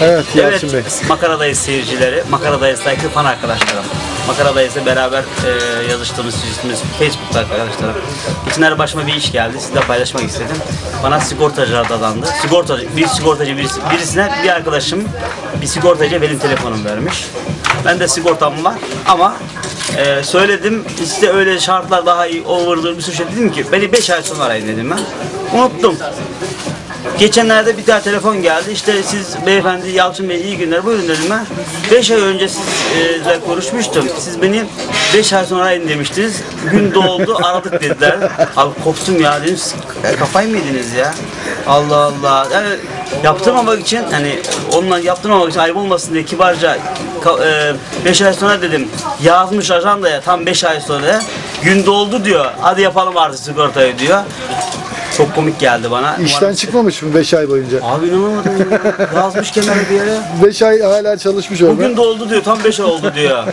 Evet Evet, Yalçın Bey. Makaradayız seyircileri, Makaradayız'daki fan arkadaşlarım. Makaradayız'la beraber e, yazıştığımız, süzüştüğümüz Facebook'ta arkadaşlarım. Geçenlerde başıma bir iş geldi, sizle paylaşmak istedim. Bana sigortacılar dadandı. Sigortacı, bir sigortacı birisi, birisine bir arkadaşım, bir sigortacı benim telefonum vermiş. Ben de sigortam var ama e, söyledim, işte öyle şartlar daha iyi olurdu bir sürü şey dedim ki beni 5 ay sonra arayın dedim ben. Unuttum. Geçenlerde bir daha telefon geldi. İşte siz beyefendi Yalçın Bey iyi günler buyurun dedim ben. 5 ay önce sizle konuşmuştum. Siz beni 5 ay sonra arayın demiştiniz. Gün doldu aradık dediler. Abi koptum ya dedim. Siz kafayı mı yediniz ya? Allah Allah. Yani yaptırmamak için hani onunla yaptırmamak için ayıp olmasın diye kibarca 5 ay sonra dedim yazmış ajandaya tam 5 ay sonra gün doldu diyor. Hadi yapalım artık sigortayı diyor. Çok komik geldi bana. İşten çıkmamış mı 5 ay boyunca? Abi inanamadım ya. Yazmış kenara bir yere. 5 ay hala çalışmış orada. Bugün doldu diyor. Tam 5 ay oldu diyor.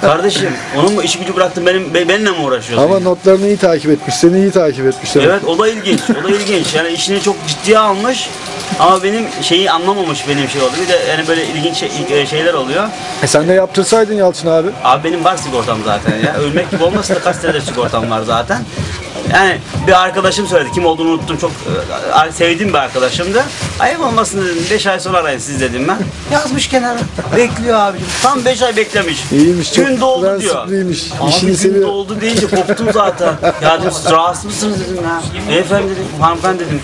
Kardeşim onun mu işi gücü bıraktın benim be- benimle mi uğraşıyorsun? Ama notlarını iyi takip etmiş, seni iyi takip etmiş. demek. Evet o da ilginç. O da ilginç. Yani işini çok ciddiye almış. Ama benim şeyi anlamamış benim şey oldu. Bir de yani böyle ilginç şey- şeyler oluyor. E sen de yaptırsaydın Yalçın abi. Abi benim var sigortam zaten ya. Ölmek gibi olmasa da kaç senedir sigortam var zaten. Yani bir arkadaşım söyledi. Kim olduğunu unuttum. Çok e, sevdiğim bir arkadaşımdı. Ayıp olmasın dedim. 5 ay sonra arayın siz dedim ben. Yazmış kenara. Bekliyor abicim. Tam 5 ay beklemiş. İyiymiş, Gün doldu diyor. prensipliymiş. Abi İşini gün seviyor. doldu deyince koptum zaten. ya dedim siz rahatsız mısınız dedim ya. Beyefendi dedim. Hanımefendi dedim.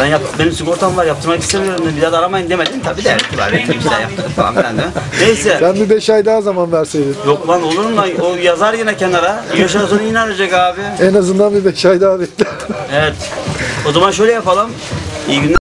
Ben yap, benim sigortam var yaptırmak istemiyorum dedim. Bir daha da aramayın demedim. Tabii de var. Bir şeyler yaptırdık falan filan değil mi? Neyse. Sen bir 5 ay daha zaman verseydin. Yok lan olur mu lan? O yazar yine kenara. Yaşar sonra yine arayacak abi. En azından bir 5 ay daha bekle. Evet. O zaman şöyle yapalım. İyi günler.